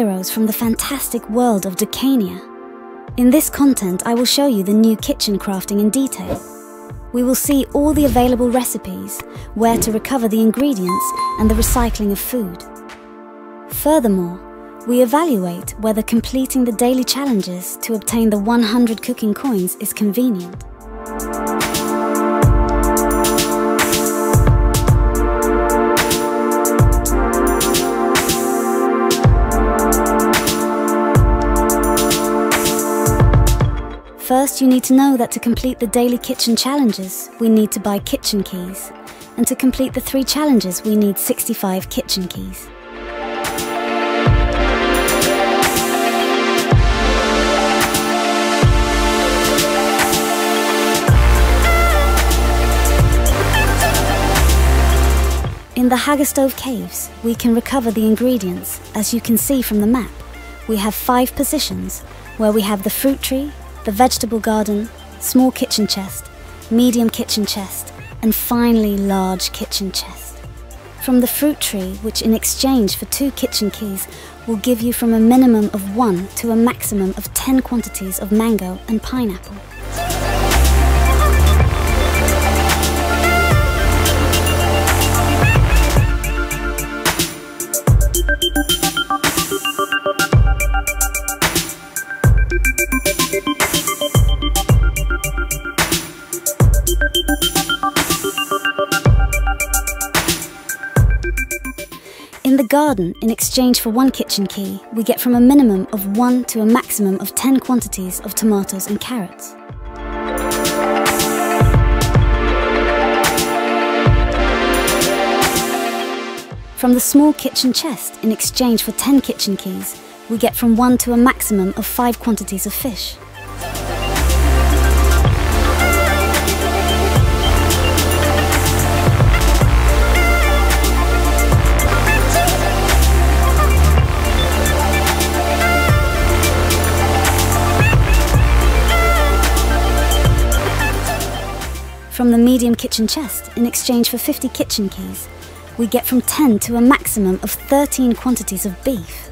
heroes from the fantastic world of Dracania. In this content, I will show you the new kitchen crafting in detail. We will see all the available recipes, where to recover the ingredients, and the recycling of food. Furthermore, we evaluate whether completing the daily challenges to obtain the 100 cooking coins is convenient. First, you need to know that to complete the daily kitchen challenges, we need to buy kitchen keys. And to complete the three challenges, we need 65 kitchen keys. In the Hagastove Caves, we can recover the ingredients, as you can see from the map. We have five positions, where we have the fruit tree, the vegetable garden, small kitchen chest, medium kitchen chest, and finally large kitchen chest. From the fruit tree, which in exchange for two kitchen keys will give you from a minimum of one to a maximum of 10 quantities of mango and pineapple. Garden, in exchange for one kitchen key, we get from a minimum of 1 to a maximum of 10 quantities of tomatoes and carrots. From the small kitchen chest, in exchange for 10 kitchen keys, we get from 1 to a maximum of 5 quantities of fish. Medium kitchen chest, in exchange for 50 kitchen keys, we get from 10 to a maximum of 13 quantities of beef.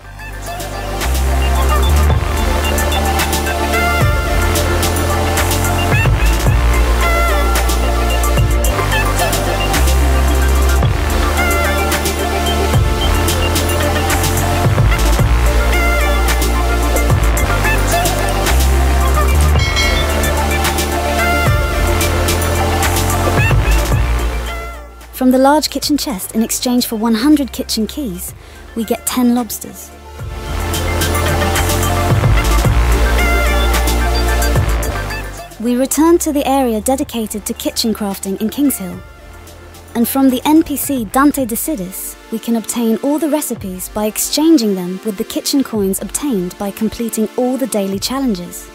From the large kitchen chest, in exchange for 100 kitchen keys, we get 10 lobsters. We return to the area dedicated to kitchen crafting in Kingshill. And from the NPC Dante Decidis, we can obtain all the recipes by exchanging them with the kitchen coins obtained by completing all the daily challenges.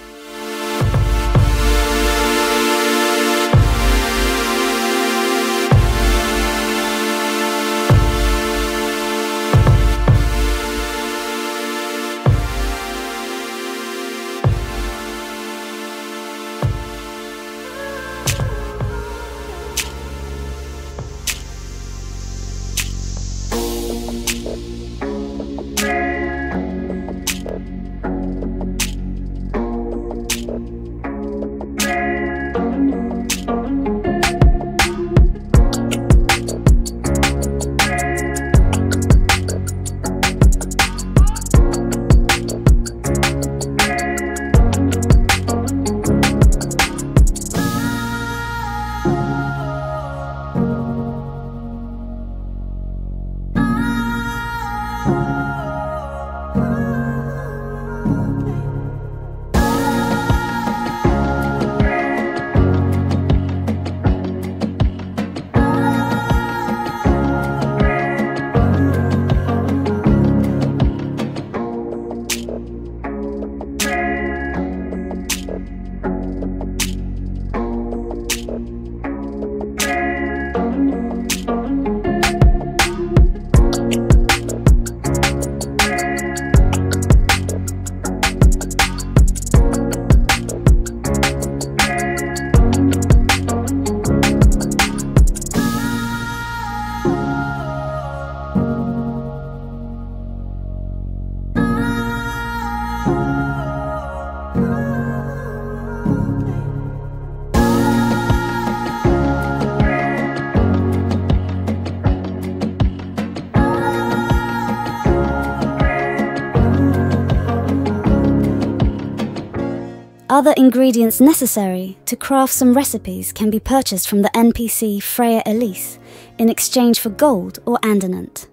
Other ingredients necessary to craft some recipes can be purchased from the NPC Freya Elise in exchange for gold or andermant.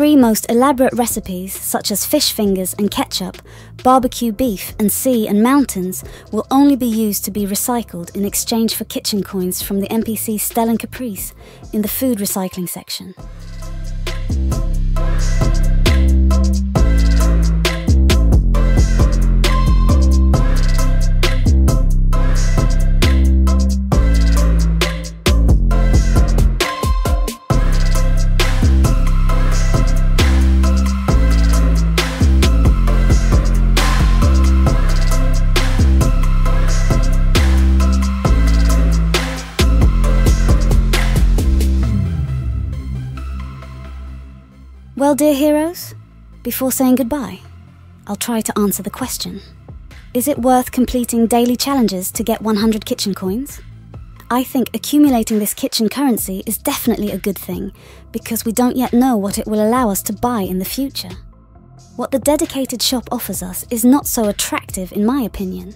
Three most elaborate recipes, such as fish fingers and ketchup, barbecue beef, and sea and mountains, will only be used to be recycled in exchange for kitchen coins from the NPC Stellan Caprice in the food recycling section. Well, dear heroes, before saying goodbye, I'll try to answer the question. Is it worth completing daily challenges to get 100 kitchen coins? I think accumulating this kitchen currency is definitely a good thing because we don't yet know what it will allow us to buy in the future. What the dedicated shop offers us is not so attractive in my opinion.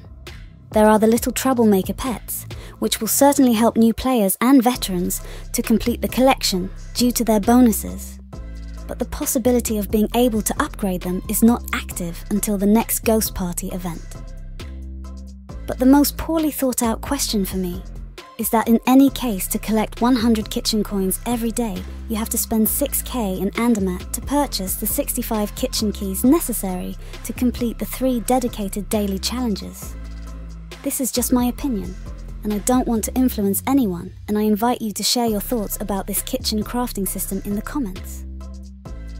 There are the little troublemaker pets, which will certainly help new players and veterans to complete the collection due to their bonuses but the possibility of being able to upgrade them is not active until the next Ghost Party event. But the most poorly thought out question for me is that in any case to collect 100 kitchen coins every day, you have to spend 6k in Andermant to purchase the 65 kitchen keys necessary to complete the three dedicated daily challenges. This is just my opinion, and I don't want to influence anyone, and I invite you to share your thoughts about this kitchen crafting system in the comments.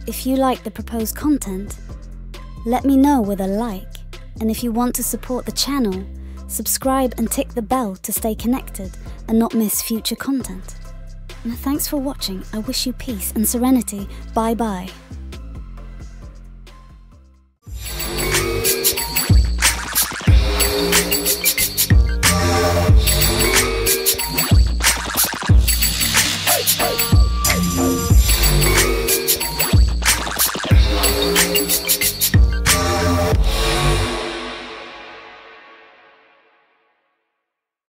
If you like the proposed content, let me know with a like, and if you want to support the channel, subscribe and tick the bell to stay connected and not miss future content. thanks for watching, I wish you peace and serenity, bye bye.